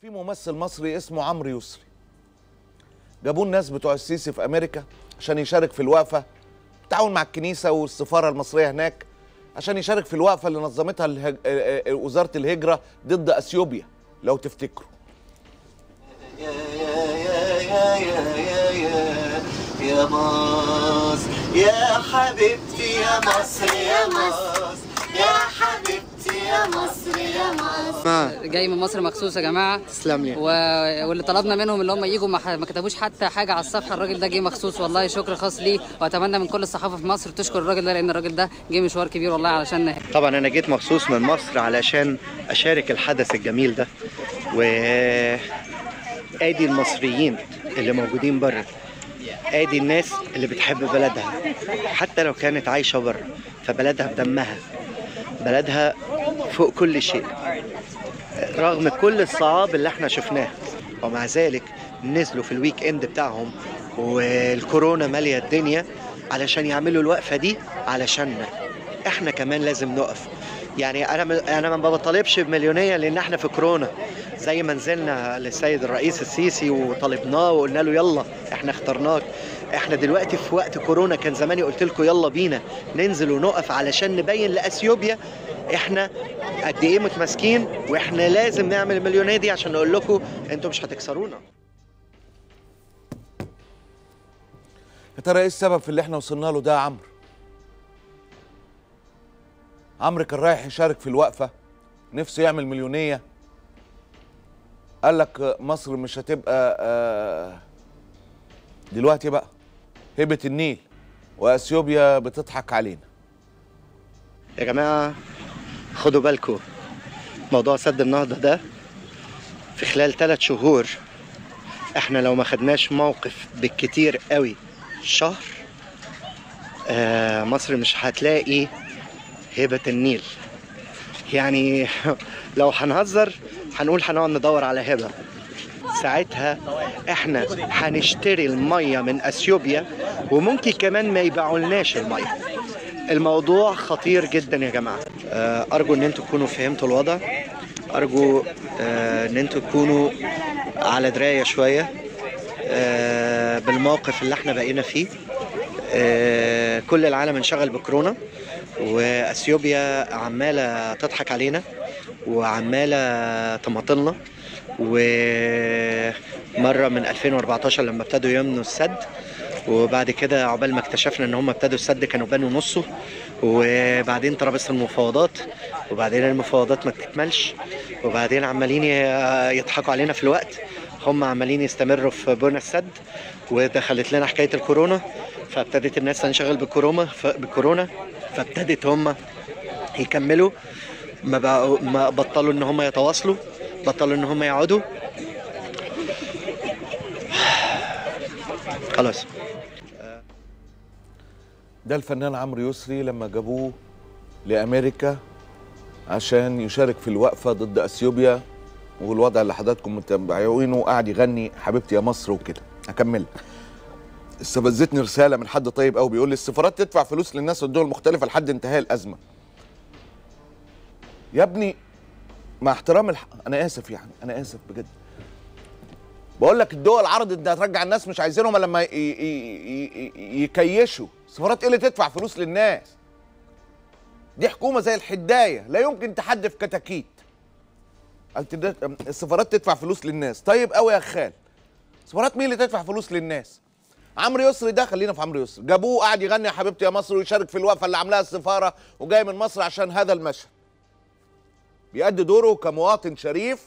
في ممثل مصري اسمه عمرو يسري. جابوه الناس بتوع السيسي في أمريكا عشان يشارك في الوقفة. بالتعاون مع الكنيسة والسفارة المصرية هناك عشان يشارك في الوقفة اللي نظمتها الهج... آه، آه، وزارة الهجرة ضد أثيوبيا لو تفتكروا. يا يا يا يا يا يا يا مصر يا حبيبتي يا مصر يا مصر يا حبيبتي. يا مصر يا مصر جاي من مصر مخصوص يا جماعة. تسلم لي. و... واللي طلبنا منهم اللي هم يجوا ما, ح... ما كتبوش حتى حاجة على الصفحة الراجل ده جه مخصوص والله شكر خاص ليه. وأتمنى من كل الصحافة في مصر تشكر الراجل ده لأن الراجل ده جه مشوار كبير والله علشان طبعا أنا جيت مخصوص من مصر علشان أشارك الحدث الجميل ده. و آدي المصريين اللي موجودين بره. آدي الناس اللي بتحب بلدها. حتى لو كانت عايشة بره فبلدها بدمها. بلدها فوق كل شيء. رغم كل الصعاب اللي إحنا شفناها. ومع ذلك نزلوا في الويك إند بتاعهم والكورونا مالية الدنيا علشان يعملوا الوقفة دي علشاننا إحنا كمان لازم نقف. يعني أنا أنا ما بطالبش بمليونية لأن إحنا في كورونا. زي ما نزلنا للسيد الرئيس السيسي وطالبناه وقلنا له يلا إحنا اخترناك. إحنا دلوقتي في وقت كورونا كان زماني قلت لكم يلا بينا ننزل ونقف علشان نبين لأثيوبيا إحنا قد إيه متماسكين وإحنا لازم نعمل المليونية دي عشان نقول لكم أنتوا مش هتكسرونا. يا ترى إيه السبب في اللي إحنا وصلنا له ده يا عمرو؟ عمرو كان رايح يشارك في الوقفة نفسه يعمل مليونية. قال لك مصر مش هتبقى آه، دلوقتي بقى هبة النيل وأثيوبيا بتضحك علينا. يا جماعة خدوا بالكم موضوع سد النهضة ده في خلال ثلاث شهور إحنا لو ما خدناش موقف بالكتير قوي شهر آه مصر مش هتلاقي هبة النيل. يعني لو هنهزر هنقول هنقعد ندور على هبة ساعتها إحنا هنشتري المية من أثيوبيا وممكن كمان ما يبيعولناش المية. الموضوع خطير جدا يا جماعة. آه، أرجو إن أنتوا تكونوا فهمتوا الوضع. أرجو آه، إن أنتوا تكونوا على دراية شوية آه، بالموقف اللي إحنا بقينا فيه. كل العالم انشغل بكورونا وأثيوبيا عمالة تضحك علينا وعمالة تماطلنا. ومرة من 2014 لما ابتدوا يمنوا السد وبعد كده عقبال ما اكتشفنا إن هم ابتدوا السد كانوا بنوا نصه وبعدين ترابيزه المفاوضات وبعدين المفاوضات ما تكملش وبعدين عمالين يضحكوا علينا في الوقت. هم عمالين يستمروا في بنى السد ودخلت لنا حكاية الكورونا فابتدت الناس تنشغل بالكورونا بالكورونا فابتدت هم يكملوا. ما بقوا ما بطلوا إن هم يتواصلوا بطلوا إن هم يقعدوا. خلاص. ده الفنان عمرو يسري لما جابوه لأمريكا عشان يشارك في الوقفة ضد أثيوبيا والوضع اللي حضراتكم متابعينه قاعد يغني حبيبتي يا مصر وكده. هكمل استفزتني رسالة من حد طيب قوي بيقول لي السفارات تدفع فلوس للناس والدول المختلفة لحد انتهاء الأزمة. يا ابني مع احترام الح... أنا آسف يعني أنا آسف بجد. بقول لك الدول عرضت إنها ترجع الناس مش عايزينهم لما. ي... ي... ي... يكيشوا. السفارات إيه اللي تدفع فلوس للناس؟ دي حكومة زي الحداية لا يمكن تحدف كتاكيت. السفارات تدفع فلوس للناس. طيب قوي يا خال السفارات مين اللي تدفع فلوس للناس؟ عمرو يسري ده خلينا في عمرو يسري. جابوه قاعد يغني يا حبيبتي يا مصر ويشارك في الوقفة اللي عاملاها السفارة وجاي من مصر عشان هذا المشهد. بيأدي دوره كمواطن شريف.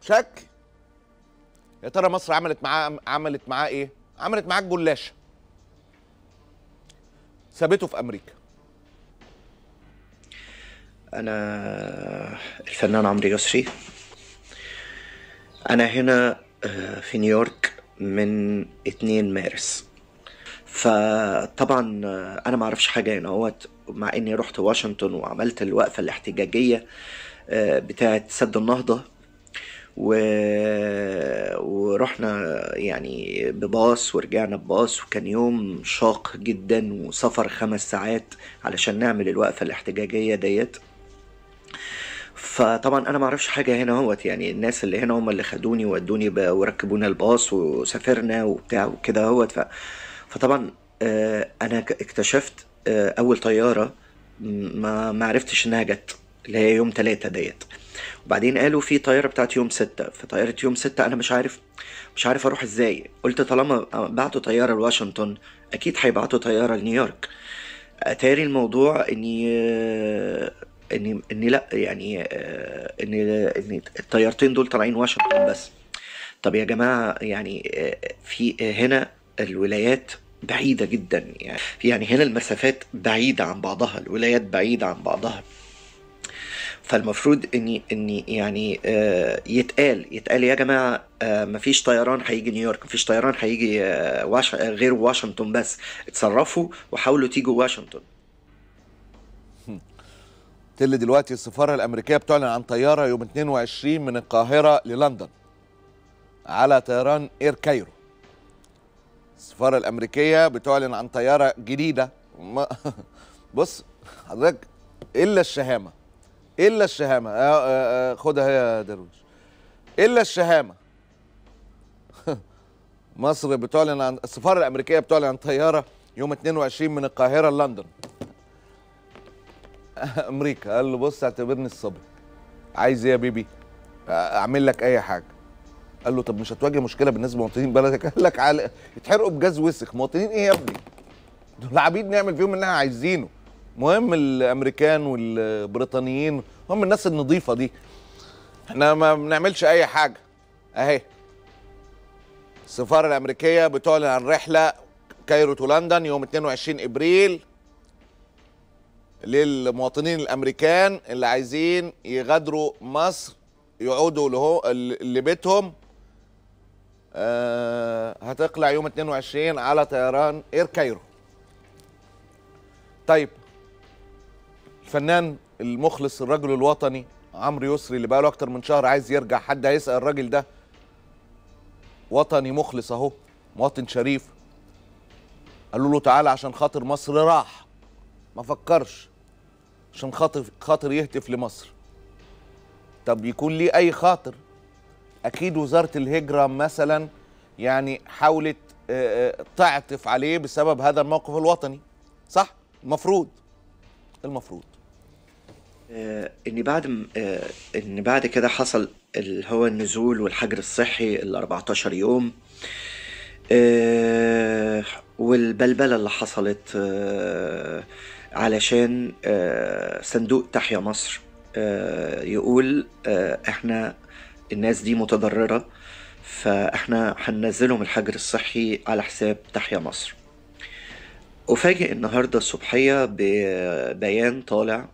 شكل يا ترى مصر عملت معاه عملت معاه إيه؟ عملت معاه الجلاشه سابته في أمريكا. أنا الفنان عمرو يسري. أنا هنا آه، في نيويورك من 2 مارس. فطبعا آه، أنا ما أعرفش حاجة هنا. اهوت مع إني رحت واشنطن وعملت الوقفة الاحتجاجية آه، بتاعة سد النهضة و... ورحنا يعني بباص ورجعنا بباص وكان يوم شاق جدا وسفر خمس ساعات علشان نعمل الوقفة الاحتجاجية ديت. فطبعا أنا ما أعرفش حاجة هنا أهوت يعني الناس اللي هنا هم اللي خدوني وودوني وركبونا الباص وسافرنا وبتاع وكده أهوت. ف... فطبعا آه، أنا اكتشفت آه، أول طيارة ما عرفتش إنها جت اللي هي يوم ثلاثة ديت. وبعدين قالوا في طيارة بتاعت يوم ستة. فطياره يوم ستة أنا مش عارف مش عارف أروح إزاي. قلت طالما بعتوا طيارة لواشنطن أكيد هيبعتوا طيارة لنيويورك. أتاري الموضوع إني آه، إني إني لأ يعني آه، ان ان الطيارتين دول طالعين واشنطن بس. طب يا جماعة يعني آه، في هنا الولايات بعيدة جدا يعني يعني هنا المسافات بعيدة عن بعضها الولايات بعيدة عن بعضها. فالمفروض اني إني يعني آه، يتقال يتقال يا جماعة آه، مفيش طيران هيجي نيويورك مفيش طيران هيجي آه، واش... غير واشنطن بس. اتصرفوا وحاولوا تيجوا واشنطن. تل دلوقتي السفارة الأمريكية بتعلن عن طيارة يوم 22 من القاهرة للندن على طيران إير كايرو. السفارة الأمريكية بتعلن عن طيارة جديدة. ما بص حضرتك إلا الشهامة. إلا الشهامة. آه آه آه خدها يا درويش. إلا الشهامة. مصر بتعلن عن السفارة الأمريكية بتعلن عن طيارة يوم 22 من القاهرة لندن. أمريكا. قال له بص اعتبرني الصبي. عايز إيه يا بيبي؟ أعمل لك أي حاجة. قال له طب مش هتواجه مشكلة بالنسبة لمواطنين بلدك؟ قال لك على يتحرقوا بجاز وسخ. مواطنين إيه يا ابني؟ دول عبيد نعمل فيهم اللي إحنا عايزينه. مهم الأمريكان والبريطانيين هم الناس النظيفة دي. إحنا ما بنعملش أي حاجة. أهي. السفارة الأمريكية بتعلن عن رحلة Cairo to London يوم 22 إبريل للمواطنين الأمريكان اللي عايزين يغادروا مصر يعودوا لهو لبيتهم. آه هتقلع يوم 22 على طيران إير كايرو. طيب الفنان المخلص الرجل الوطني عمرو يسري اللي بقاله أكتر من شهر عايز يرجع حد هيسأل الراجل ده؟ وطني مخلص أهو مواطن شريف. قالوا له تعالى عشان خاطر مصر راح. ما فكرش عشان خاطر خاطر يهتف لمصر. طب يكون ليه أي خاطر؟ أكيد وزارة الهجرة مثلا يعني حاولت آه، آه، تعطف عليه بسبب هذا الموقف الوطني صح؟ المفروض المفروض. آه، ان بعد آه، ان بعد كده حصل اللي هو النزول والحجر الصحي ال 14 يوم. آه، والبلبلة اللي حصلت علشان صندوق تحيا مصر يقول إحنا الناس دي متضررة فإحنا هننزلهم الحجر الصحي على حساب تحيا مصر. أفاجئ النهاردة الصبحية ببيان طالع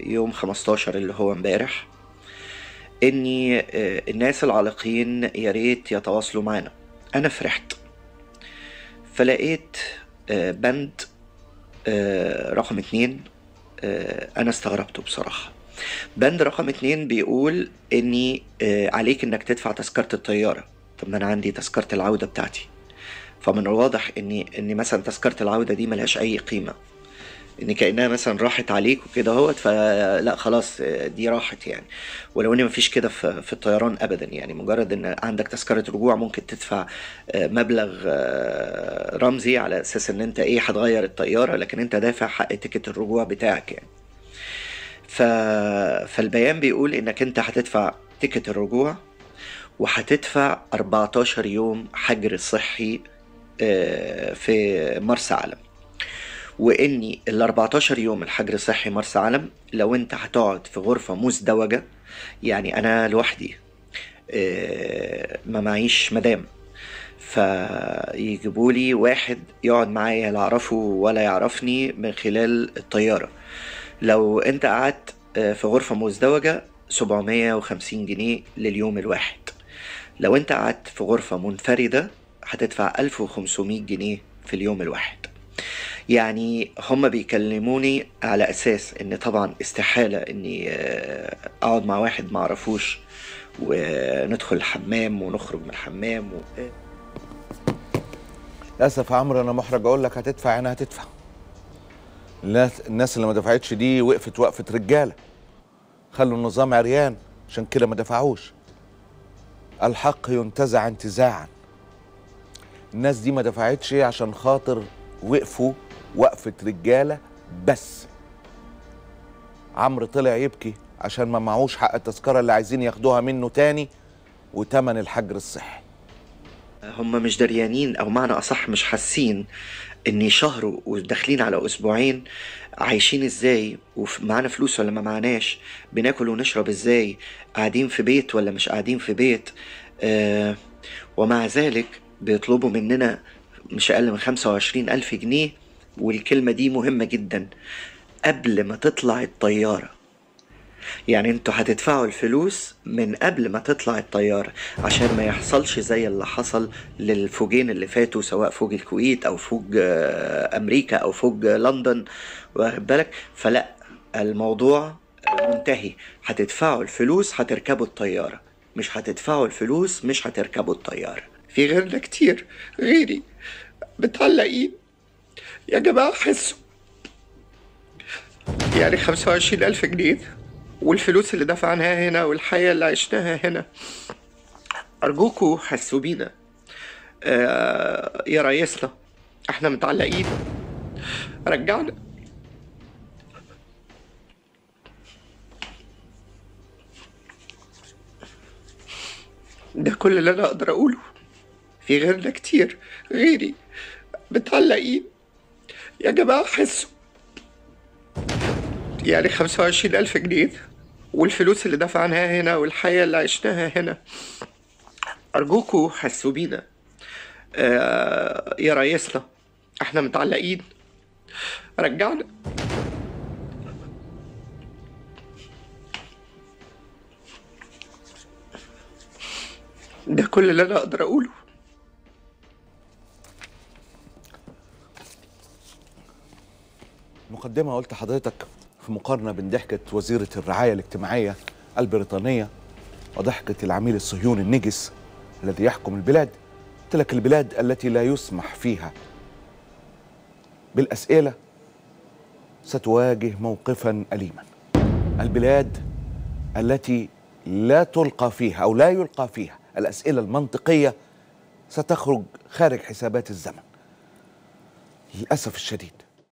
يوم 15 اللي هو امبارح إن آه، الناس العالقين يا ريت يتواصلوا معنا. أنا فرحت. فلقيت آه، بند آه، رقم اتنين آه، أنا استغربته بصراحة. بند رقم اتنين بيقول آه، عليك إنك تدفع تذكرة الطيارة. طب ما أنا عندي تذكرة العودة بتاعتي. فمن الواضح ان ان مثلا تذكرة العودة دي ملهاش أي قيمة. إن كأنها مثلا راحت عليك وكده أهوت فلا خلاص دي راحت يعني. ولو إن مفيش كده في الطيران ابدا يعني. مجرد إن عندك تذكرة رجوع ممكن تدفع آه، مبلغ آه، رمزي على أساس إن أنت إيه هتغير الطيارة لكن أنت دافع حق تيكت الرجوع بتاعك يعني. ف... فالبيان بيقول إنك أنت هتدفع تيكت الرجوع وهتدفع 14 يوم حجر صحي آه، في مرسى علم. وإني ال 14 يوم الحجر الصحي مرسى علم لو أنت هتقعد في غرفة مزدوجة يعني أنا لوحدي آه، ما معيش مدام. فيجيبوا لي واحد يقعد معايا لا أعرفه ولا يعرفني من خلال الطيارة. لو أنت قعدت آه، في غرفة مزدوجة 750 جنيه لليوم الواحد. لو أنت قعدت في غرفة منفردة هتدفع 1500 جنيه في اليوم الواحد. يعني هم بيكلموني على أساس إن طبعا استحالة إني آه، أقعد مع واحد ما أعرفوش وندخل الحمام ونخرج من الحمام و... للأسف يا عمرو أنا محرج أقول لك هتدفع أنا هتدفع. الناس الناس اللي ما دفعتش دي وقفت وقفه رجالة. خلوا النظام عريان عشان كده ما دفعوش. الحق ينتزع انتزاعا. الناس دي ما دفعتش عشان خاطر وقفوا وقفة رجالة بس. عمرو طلع يبكي عشان ما معهوش حق التذكرة اللي عايزين ياخدوها منه تاني وتمن الحجر الصحي. هم مش دريانين أو معنى أصح مش حاسين إن شهر وداخلين على أسبوعين عايشين إزاي ومعانا فلوس ولا ما معناش؟ بناكل ونشرب إزاي؟ قاعدين في بيت ولا مش قاعدين في بيت؟ آه ومع ذلك بيطلبوا مننا مش أقل من 25 ألف جنيه والكلمة دي مهمة جدا. قبل ما تطلع الطيارة. يعني أنتوا هتدفعوا الفلوس من قبل ما تطلع الطيارة عشان ما يحصلش زي اللي حصل للفوجين اللي فاتوا سواء فوج الكويت أو فوج آه، أمريكا أو فوج لندن. واخد بالك؟ فلا الموضوع منتهي. هتدفعوا الفلوس هتركبوا الطيارة. مش هتدفعوا الفلوس مش هتركبوا الطيارة. في غيرنا كتير غيري. متعلقين يا جماعة حسوا. يعني خمسة وعشرين ألف جنيه والفلوس اللي دفعناها هنا والحياة اللي عشناها هنا. أرجوكوا حسوا بينا. آه يا ريسنا إحنا متعلقين. رجعنا. ده كل اللي أنا أقدر أقوله. في غيرنا كتير غيري. متعلقين. يا جماعة حسوا. يعني خمسة وعشرين ألف جنيه والفلوس اللي دفعناها هنا والحياة اللي عشناها هنا. أرجوكوا حسوا بينا. آه يا ريسنا إحنا متعلقين. رجعنا. ده كل اللي أنا أقدر أقوله. مقدمة قلت حضرتك في مقارنة بين ضحكة وزيرة الرعاية الاجتماعية البريطانية وضحكة العميل الصهيوني النجس الذي يحكم البلاد قلت لك البلاد التي لا يسمح فيها. بالأسئلة ستواجه موقفا أليما. البلاد التي لا تلقى فيها أو لا يلقى فيها الأسئلة المنطقية ستخرج خارج حسابات الزمن. للأسف الشديد